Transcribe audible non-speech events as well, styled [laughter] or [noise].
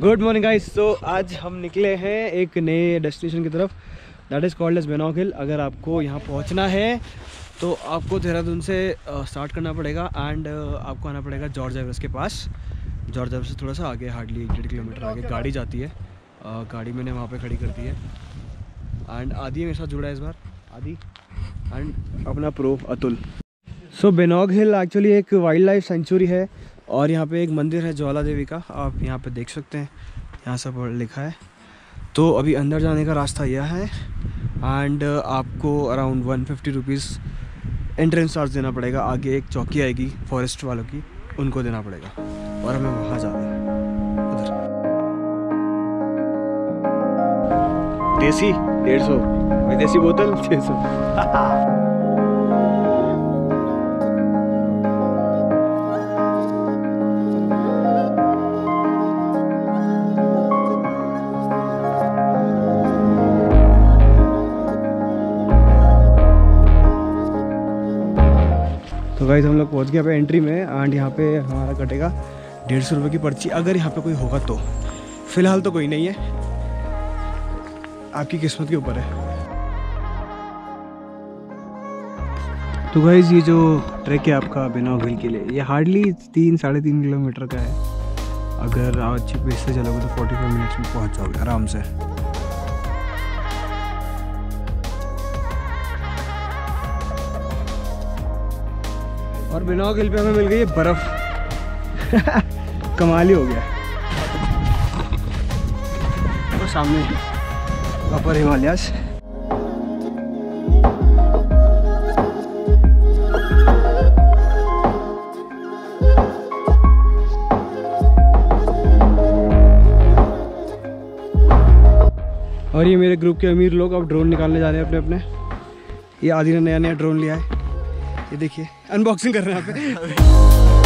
Good morning guys तो आज हम निकले हैं एक नए डेस्टिनेशन की तरफ़. That is called as Benog hill अगर आपको यहाँ पहुँचना है तो आपको देहरादून से स्टार्ट करना पड़ेगा एंड आपको आना पड़ेगा जॉर्ज एवरेस्ट के पास. जॉर्ज एवरेस्ट से थोड़ा सा आगे हार्डली एक डेढ़ किलोमीटर आगे गाड़ी जाती है. गाड़ी मैंने वहाँ पे खड़ी कर दी है. एंड आदि मेरे साथ जुड़ा है इस बार. आदि एंड अपना प्रो Atul. So Benog hill actually एक वाइल्ड लाइफ सेंचुरी है. और यहाँ पे एक मंदिर है ज्वाला देवी का, आप यहाँ पे देख सकते हैं। यहाँ सब लिखा है। तो अभी अंदर जाने का रास्ता यह है एंड आपको around one fifty rupees entrance charge देना पड़ेगा। आगे एक चौकी आएगी फॉरेस्ट वालों की, उनको देना पड़ेगा। और हमें वहाँ जाना है। उधर। देसी, डेढ़ सौ। विदेशी बोतल [laughs] छः सौ। तो गाइज़ हम लोग पहुँच गए यहाँ पे एंट्री में एंड यहाँ पे हमारा कटेगा डेढ़ सौ रुपये की पर्ची, अगर यहाँ पे कोई होगा तो। फ़िलहाल तो कोई नहीं है। आपकी किस्मत के ऊपर है। तो गाइज़ ये जो ट्रैक है आपका बिना हिल के लिए, ये हार्डली तीन, साढ़े तीन किलोमीटर का है। अगर आप अच्छी पेस से चलोगे तो फोर्टी फाइव मिनट्स में पहुँच जाओगे, आराम से। और बिना हिल पे हमें मिल गई है बर्फ़। [laughs] कमाल ही हो गया। और सामने अपर हिमालयास। और ये मेरे ग्रुप के अमीर लोग अब ड्रोन निकालने जा रहे हैं अपने अपने ये आदि ने नया नया ड्रोन लिया है। ये देखिए अनबॉक्सिंग कर रहे हैं यहाँ पे। [laughs]